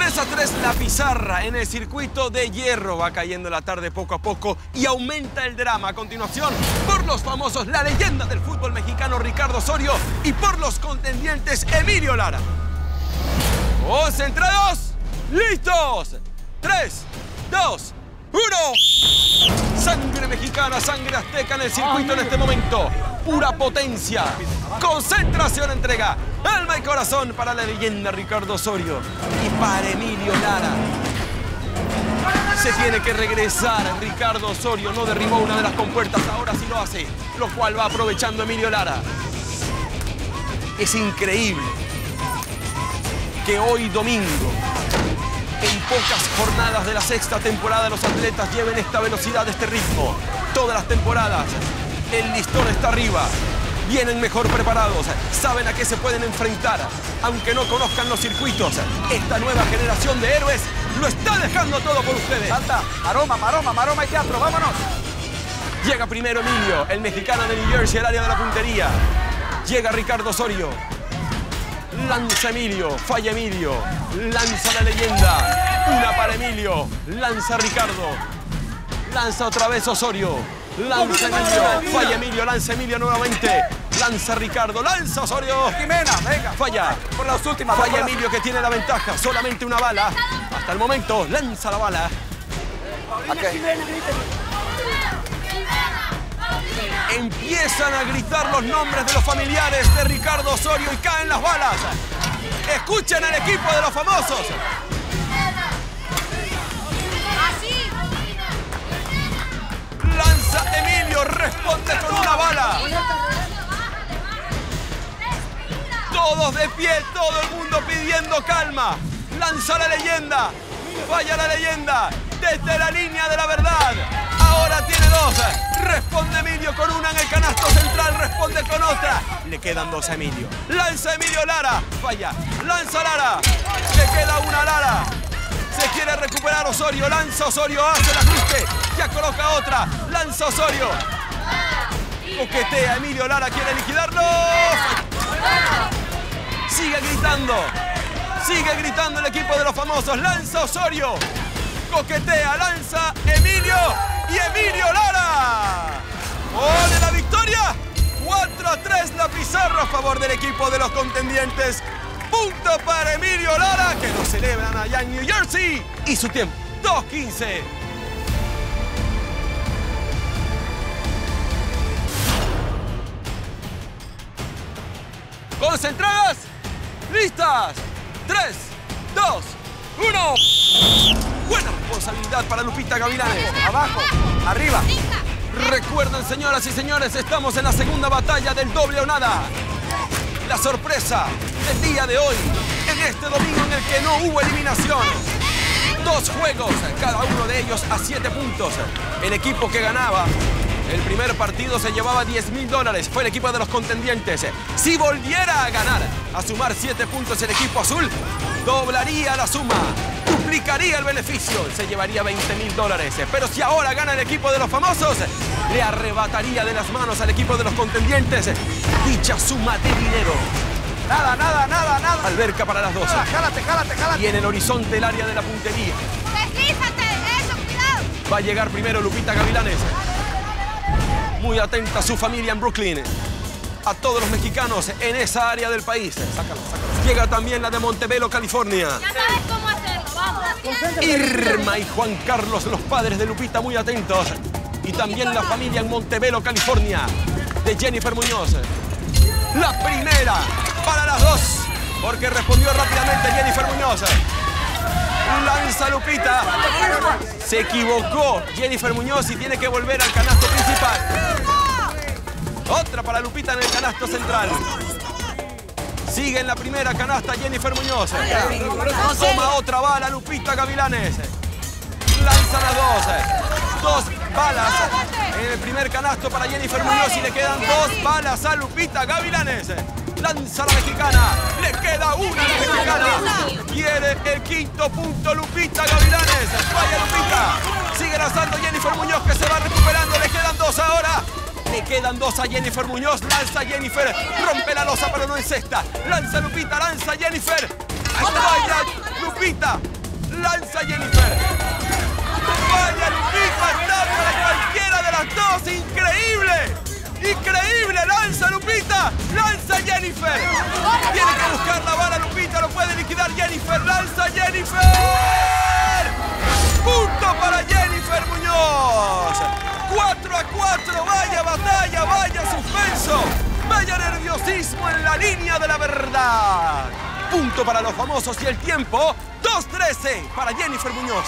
3 a 3 la pizarra en el circuito de hierro. Va cayendo la tarde poco a poco y aumenta el drama. A continuación, por los famosos, la leyenda del fútbol mexicano Ricardo Osorio y por los contendientes Emilio Lara. Concentrados, listos. 3, 2, 1. Sangre mexicana, sangre azteca en el circuito en este momento. Pura potencia. Concentración, entrega. Alma y corazón para la leyenda Ricardo Osorio y para Emilio Lara. Se tiene que regresar. Ricardo Osorio no derribó una de las compuertas, ahora sí lo hace, lo cual va aprovechando Emilio Lara. Es increíble que hoy domingo, en pocas jornadas de la sexta temporada, los atletas lleven esta velocidad, este ritmo. Todas las temporadas, el listón está arriba vienen mejor preparados, saben a qué se pueden enfrentar, aunque no conozcan los circuitos. Esta nueva generación de héroes lo está dejando todo por ustedes. Salta, maroma, maroma, maroma y teatro, vámonos. Llega primero Emilio, el mexicano de New Jersey, el área de la puntería. Llega Ricardo Osorio. Lanza Emilio, falla Emilio. Lanza la leyenda. Una para Emilio. Lanza Ricardo. Lanza otra vez Osorio. Lanza Emilio. Falla Emilio. Lanza Emilio nuevamente. Lanza Ricardo. Lanza Osorio. Jimena, venga. Falla. Por las últimas. Falla Emilio que tiene la ventaja. Solamente una bala. Hasta el momento. Lanza la bala. Empiezan a gritar los nombres de los familiares de Ricardo Osorio y caen las balas. Escuchen al equipo de los famosos. Lanza Emilio, responde con una bala. Todos de pie, todo el mundo pidiendo calma. Lanza la leyenda. Falla la leyenda. Desde la línea de la verdad. Ahora tiene dos. Responde Emilio con una en el canasto central. Responde con otra. Le quedan dos a Emilio. Lanza Emilio Lara. Falla. Lanza Lara. Le queda una Lara. Se quiere recuperar Osorio. Lanza Osorio. Hace el ajuste. Ya coloca otra. Lanza Osorio. Coquetea Emilio Lara. Quiere liquidarlo. Sigue gritando. Sigue gritando el equipo de los famosos. Lanza Osorio. Coquetea, lanza Emilio y Emilio Lara. ¡Gol de la victoria! 4 a 3 la pizarra a favor del equipo de los contendientes. Punto para Emilio Lara, que lo celebran allá en New Jersey. Y su tiempo, 2.15. Concentradas, listas. 3, 2, 1. Buena responsabilidad para Lupita Gavilanes. Abajo, arriba. Recuerden, señoras y señores, estamos en la segunda batalla del doble o nada. La sorpresa del día de hoy, en este domingo en el que no hubo eliminación. Dos juegos, cada uno de ellos a siete puntos. El equipo que ganaba el primer partido se llevaba 10 mil dólares. Fue el equipo de los contendientes. Si volviera a ganar, a sumar siete puntos el equipo azul, doblaría la suma, duplicaría el beneficio, se llevaría 20 mil dólares. Pero si ahora gana el equipo de los famosos, le arrebataría de las manos al equipo de los contendientes dicha suma de dinero. Nada, nada, nada, nada. Alberca para las 12. Nada, Jálate, jálate, Y jálate. en el horizonte el área de la puntería. ¡Deslízate! ¡Eso, cuidado! Va a llegar primero Lupita Gavilanes. Muy atenta a su familia en Brooklyn. A todos los mexicanos en esa área del país. Llega también la de Montebello, California. Ya sabes cómo hacerlo, vamos. Irma y Juan Carlos, los padres de Lupita, muy atentos. Y también la familia en Montebello, California, de Jennifer Muñoz. La primera para las dos, porque respondió rápidamente Jennifer Muñoz. Lanza Lupita. Se equivocó Jennifer Muñoz y tiene que volver al canasto principal. Otra para Lupita en el canasto central. Sigue en la primera canasta Jennifer Muñoz. Toma otra bala Lupita Gavilanes. Lanza las dos. Dos balas en el primer canasto para Jennifer Muñoz y le quedan dos balas a Lupita Gavilanes. Lanza la mexicana. Le queda una a la mexicana. Quiere el quinto punto Lupita Gavilanes. Vaya Lupita. Sigue lanzando Jennifer Muñoz que se va recuperando. Le quedan dos ahora. Le quedan dos a Jennifer Muñoz. Lanza Jennifer. Rompe la losa, pero no encesta. Lanza Lupita, lanza Jennifer. Vaya Lupita. Lanza Jennifer. Vaya Lupita, está para cualquiera de las dos. Increíble. Increíble. Lanza Lupita. Lanza Jennifer. Tiene que buscar la bala Lupita. Lo puede liquidar Jennifer. Lanza Jennifer. Punto para Jennifer Muñoz. 4 a 4. Vaya batalla, vaya suspenso. Vaya nerviosismo en la línea de la verdad. Punto para los famosos y el tiempo 2.13 para Jennifer Muñoz.